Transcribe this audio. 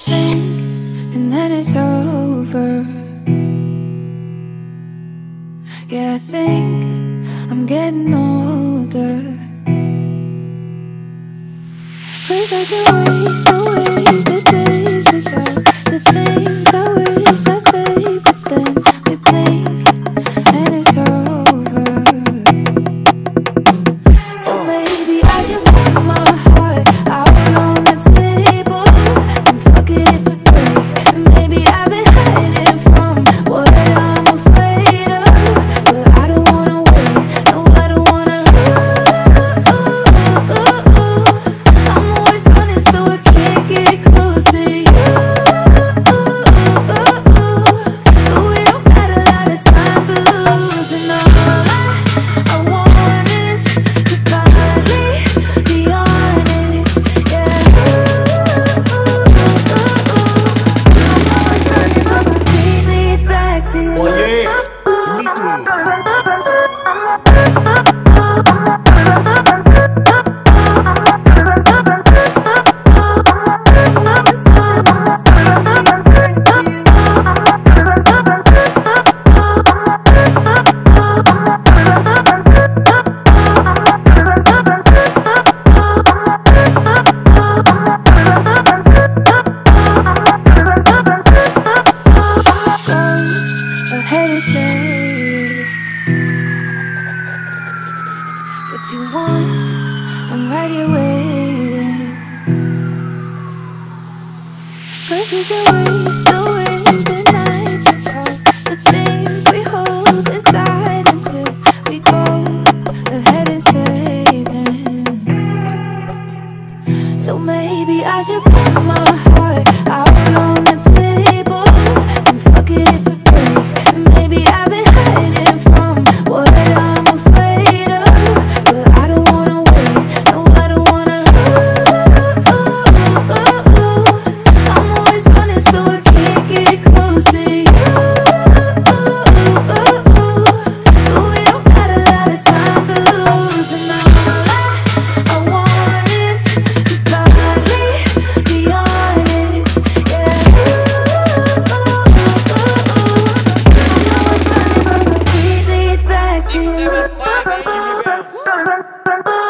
sink and then it's over. Yeah, I think I'm getting older. Wish I could waste back to what you want. I'm right here waiting. Cause we can waste away the nights the things we hold inside until we go ahead and them. So maybe I should put my Bye.